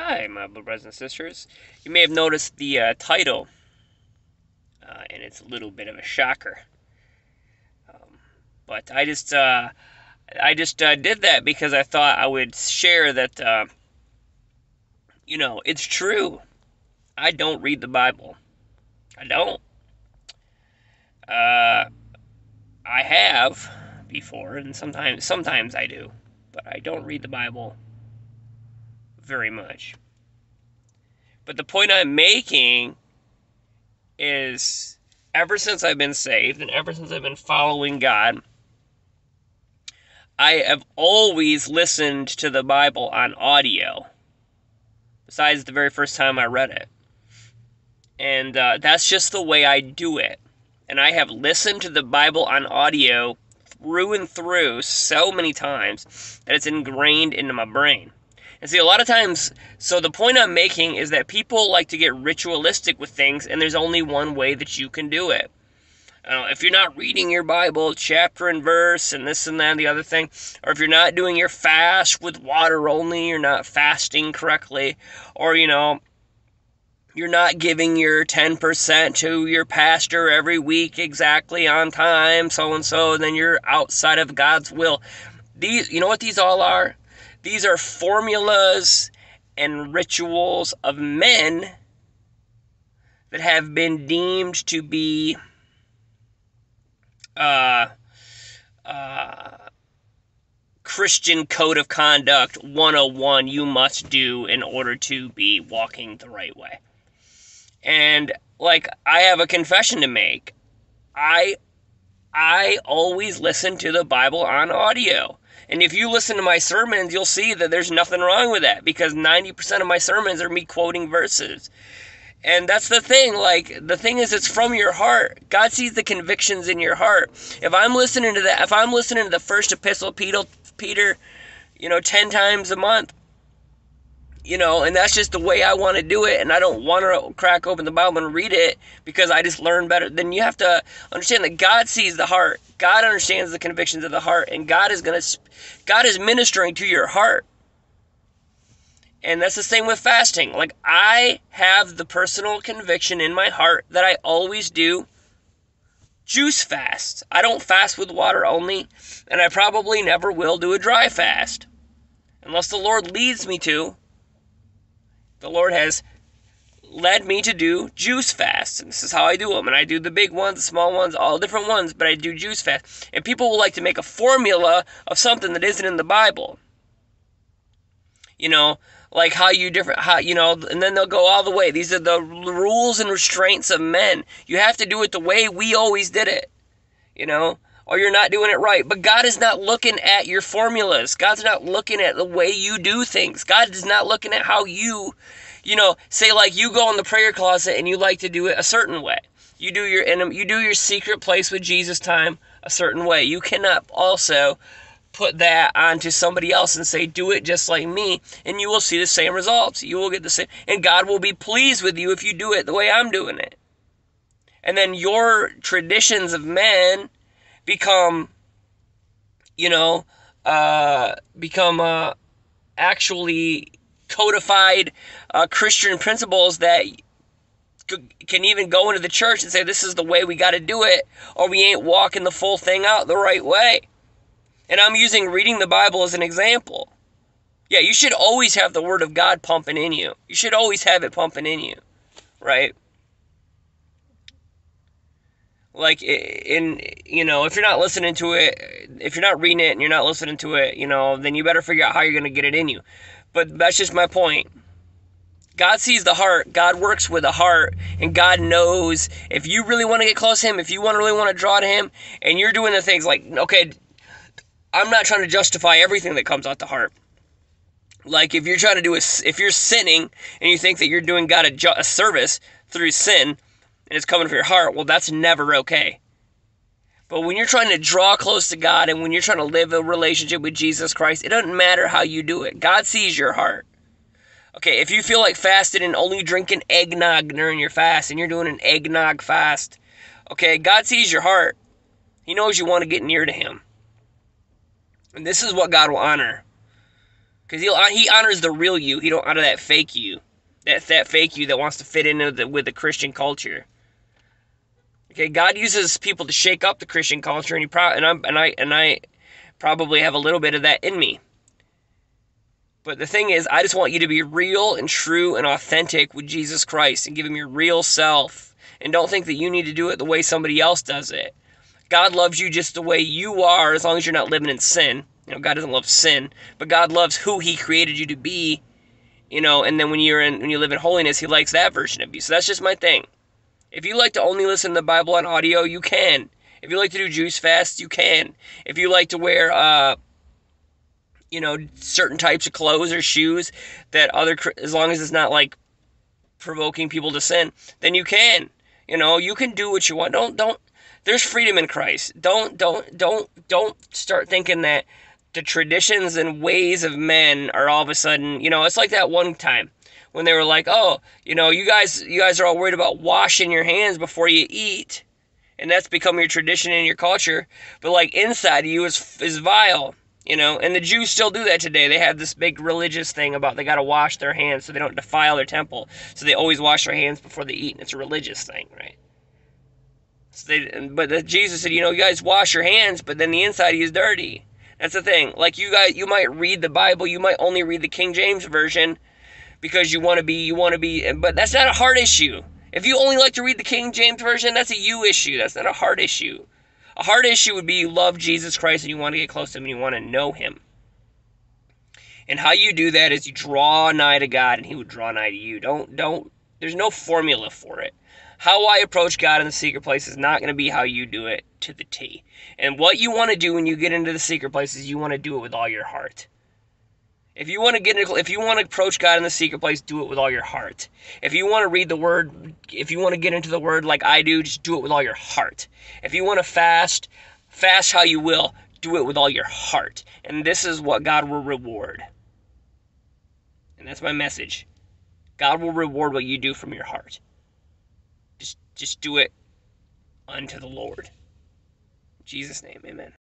Hi, my brothers and sisters. You may have noticed the uh, title, uh, and it's a little bit of a shocker. Um, but I just, uh, I just uh, did that because I thought I would share that, uh, you know, it's true. I don't read the Bible. I don't. Uh, I have before, and sometimes, sometimes I do, but I don't read the Bible very much. But the point I'm making is ever since I've been saved and ever since I've been following God, I have always listened to the Bible on audio, besides the very first time I read it. And uh, that's just the way I do it. And I have listened to the Bible on audio through and through so many times that it's ingrained into my brain. And see, a lot of times, so the point I'm making is that people like to get ritualistic with things, and there's only one way that you can do it. Uh, if you're not reading your Bible chapter and verse and this and that and the other thing, or if you're not doing your fast with water only, you're not fasting correctly, or you know, you're not giving your 10% to your pastor every week exactly on time, so and so, then you're outside of God's will. These, you know what these all are? These are formulas and rituals of men that have been deemed to be uh, uh, Christian Code of Conduct 101 you must do in order to be walking the right way. And like I have a confession to make. I I always listen to the Bible on audio. And if you listen to my sermons, you'll see that there's nothing wrong with that because 90% of my sermons are me quoting verses. And that's the thing. Like, the thing is, it's from your heart. God sees the convictions in your heart. If I'm listening to that, if I'm listening to the first epistle, Peter, Peter, you know, 10 times a month, you know, and that's just the way I want to do it. And I don't want to crack open the Bible and read it because I just learn better. Then you have to understand that God sees the heart. God understands the convictions of the heart, and God is gonna, God is ministering to your heart. And that's the same with fasting. Like I have the personal conviction in my heart that I always do juice fast. I don't fast with water only, and I probably never will do a dry fast unless the Lord leads me to the Lord has led me to do juice fasts. And this is how I do them. And I do the big ones, the small ones, all different ones, but I do juice fast. And people will like to make a formula of something that isn't in the Bible. You know, like how you different how you know and then they'll go all the way these are the rules and restraints of men you have to do it the way we always did it you know or you're not doing it right. But God is not looking at your formulas. God's not looking at the way you do things. God is not looking at how you, you know, say like you go in the prayer closet and you like to do it a certain way. You do your you do your secret place with Jesus time a certain way. You cannot also put that onto somebody else and say do it just like me and you will see the same results. You will get the same and God will be pleased with you if you do it the way I'm doing it. And then your traditions of men become, you know, uh, become uh, actually codified uh, Christian principles that can even go into the church and say this is the way we got to do it, or we ain't walking the full thing out the right way. And I'm using reading the Bible as an example. Yeah, you should always have the Word of God pumping in you. You should always have it pumping in you, right? Like in you know if you're not listening to it if you're not reading it and you're not listening to it you know then you better figure out how you're going to get it in you. But that's just my point. God sees the heart god works with the heart and god knows if you really want to get close to him if you want to really want to draw to him and you're doing the things like okay i'm not trying to justify everything that comes out the heart. Like if you're trying to do a if you're sinning and you think that you're doing god a, a service through sin and it's coming from your heart, well, that's never okay. But when you're trying to draw close to God and when you're trying to live a relationship with Jesus Christ, it doesn't matter how you do it. God sees your heart. Okay, if you feel like fasting and only drinking eggnog during your fast and you're doing an eggnog fast, okay, God sees your heart. He knows you want to get near to Him. And this is what God will honor. because he he honors the real you. He don't honor that fake you, that that fake you that wants to fit in with the Christian culture. Okay, God uses people to shake up the Christian culture, and pro- and I and I and I probably have a little bit of that in me. But the thing is, I just want you to be real and true and authentic with Jesus Christ and give him your real self. And don't think that you need to do it the way somebody else does it. God loves you just the way you are as long as you're not living in sin. You know, God doesn't love sin, but God loves who he created you to be. You know, and then when you're in when you live in holiness, he likes that version of you. So that's just my thing. If you like to only listen to the Bible on audio, you can. If you like to do juice fasts, you can. If you like to wear uh you know, certain types of clothes or shoes that other as long as it's not like provoking people to sin, then you can. You know, you can do what you want. Don't don't there's freedom in Christ. Don't don't don't don't start thinking that the traditions and ways of men are all of a sudden, you know, it's like that one time when they were like, "Oh, you know, you guys you guys are all worried about washing your hands before you eat." And that's become your tradition and your culture, but like inside of you is is vile you know and the jews still do that today. They have this big religious thing about they got to wash their hands so they don't defile their temple. So they always wash their hands before they eat and it's a religious thing right? So they, but jesus said you know you guys wash your hands but then the inside is dirty that's the thing like you guys you might read the bible you might only read the king james version because you want to be you want to be but that's not a hard issue if you only like to read the king james version that's a you issue that's not a hard issue a hard issue would be you love Jesus Christ and you want to get close to him and you want to know him. And how you do that is you draw nigh to God and he would draw nigh to you. Don't don't there's no formula for it. How I approach God in the secret place is not going to be how you do it to the T. And what you want to do when you get into the secret place is you want to do it with all your heart. If you want to get into, if you want to approach God in the secret place, do it with all your heart. If you want to read the word, if you want to get into the word like I do, just do it with all your heart. If you want to fast, fast how you will, do it with all your heart. And this is what God will reward. And that's my message. God will reward what you do from your heart. Just just do it unto the Lord. Jesus' name, amen.